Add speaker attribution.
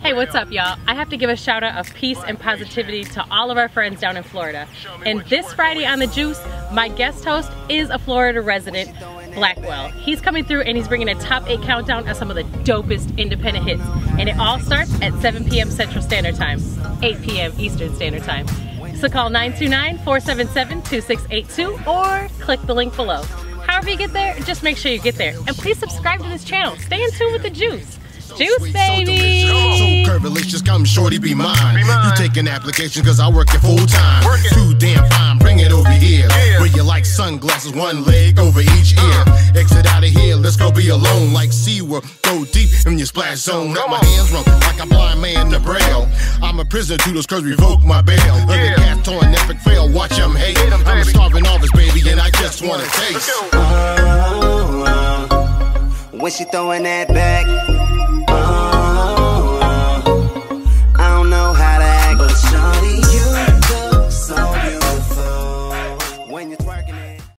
Speaker 1: Hey, what's up, y'all? I have to give a shout out of peace and positivity to all of our friends down in Florida. And this Friday on The Juice, my guest host is a Florida resident, Blackwell. He's coming through and he's bringing a top eight countdown of some of the dopest independent hits. And it all starts at 7 p.m. Central Standard Time, 8 p.m. Eastern Standard Time. So call 929-477-2682 or click the link below. However you get there, just make sure you get there. And please subscribe to this channel. Stay in tune with the juice. Juice, baby.
Speaker 2: So curvilicious, come shorty, be mine. You take an application, cause I work it full time. Too damn fine, bring it over here. Where you like sunglasses, one leg over each ear. Exit out of here, let's go be alone. Like SeaWorld, go deep in your splash zone. Let my hands run like a blind man to braille. I'm a prisoner to those curves, revoke my bail. Other cats on epic fail, watch them hate. I'm a starving artist, baby, and I just wanna taste.
Speaker 3: When she throwing that back, when you're twerking.